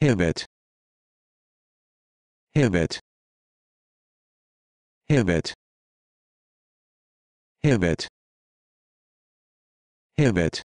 Herbert Herbert Herbert Herbert Herbert